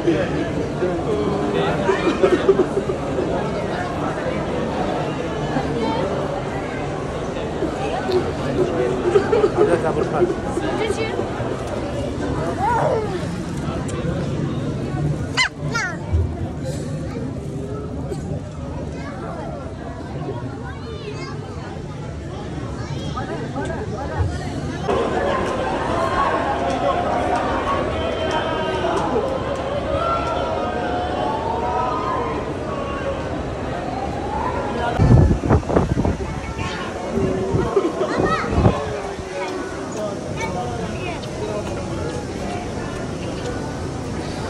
Hadi, hadi, hadi.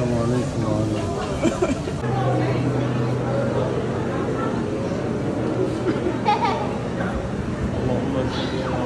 Selamun Aleyküm Allahümme